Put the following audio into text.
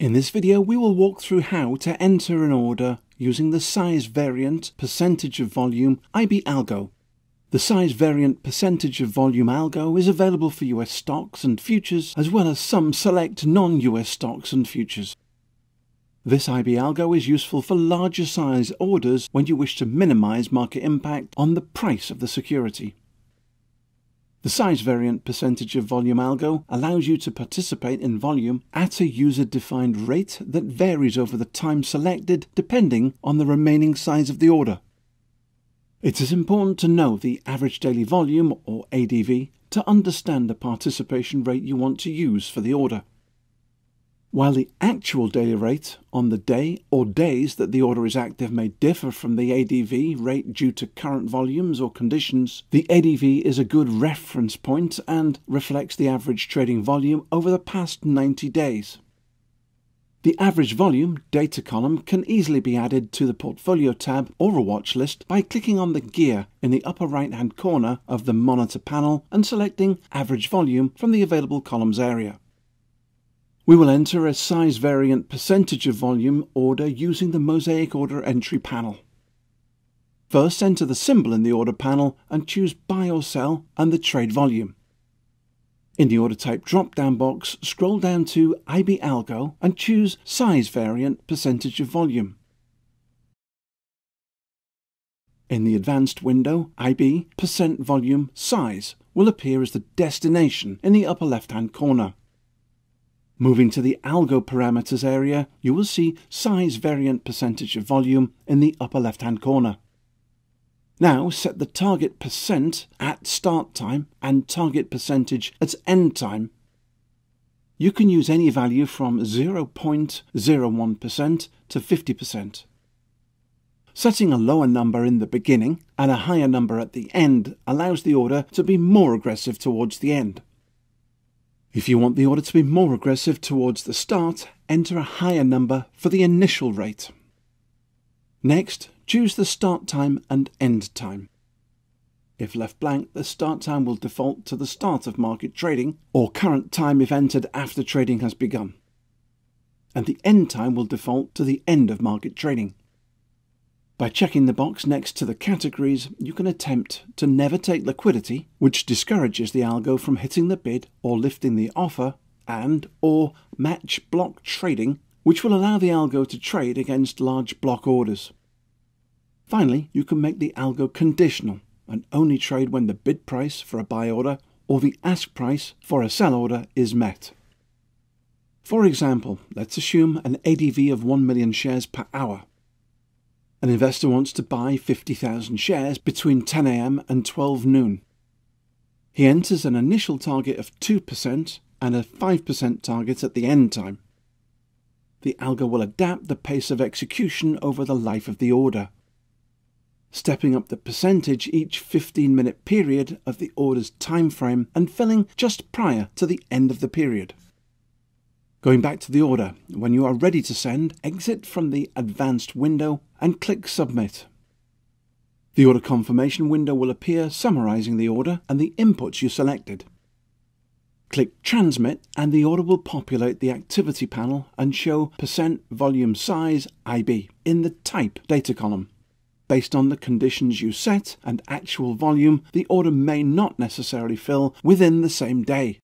In this video we will walk through how to enter an order using the size variant percentage of volume IB algo. The size variant percentage of volume algo is available for US stocks and futures as well as some select non-US stocks and futures. This IB algo is useful for larger size orders when you wish to minimize market impact on the price of the security. The size variant percentage of volume algo allows you to participate in volume at a user-defined rate that varies over the time selected depending on the remaining size of the order. It is important to know the average daily volume, or ADV, to understand the participation rate you want to use for the order. While the actual daily rate on the day or days that the order is active may differ from the ADV rate due to current volumes or conditions, the ADV is a good reference point and reflects the average trading volume over the past 90 days. The average volume data column can easily be added to the Portfolio tab or a watch list by clicking on the gear in the upper right hand corner of the monitor panel and selecting Average Volume from the available columns area. We will enter a size variant percentage of volume order using the Mosaic Order Entry panel. First enter the symbol in the order panel and choose Buy or Sell and the trade volume. In the order type drop-down box, scroll down to IB Algo and choose Size Variant Percentage of Volume. In the advanced window, IB Percent Volume Size will appear as the destination in the upper left-hand corner. Moving to the Algo Parameters area, you will see Size Variant Percentage of Volume in the upper left-hand corner. Now set the target percent at start time and target percentage at end time. You can use any value from 0.01% to 50%. Setting a lower number in the beginning and a higher number at the end allows the order to be more aggressive towards the end. If you want the order to be more aggressive towards the start, enter a higher number for the initial rate. Next, choose the start time and end time. If left blank, the start time will default to the start of market trading, or current time if entered after trading has begun. And the end time will default to the end of market trading. By checking the box next to the categories, you can attempt to never take liquidity, which discourages the algo from hitting the bid or lifting the offer, and or match block trading, which will allow the algo to trade against large block orders. Finally, you can make the algo conditional and only trade when the bid price for a buy order or the ask price for a sell order is met. For example, let's assume an ADV of 1 million shares per hour. An investor wants to buy 50,000 shares between 10 am and 12 noon. He enters an initial target of 2% and a 5% target at the end time. The algo will adapt the pace of execution over the life of the order stepping up the percentage each 15 minute period of the order's time frame and filling just prior to the end of the period. Going back to the order, when you are ready to send, exit from the advanced window and click Submit. The order confirmation window will appear summarizing the order and the inputs you selected. Click Transmit and the order will populate the activity panel and show percent volume size IB in the type data column. Based on the conditions you set and actual volume, the order may not necessarily fill within the same day.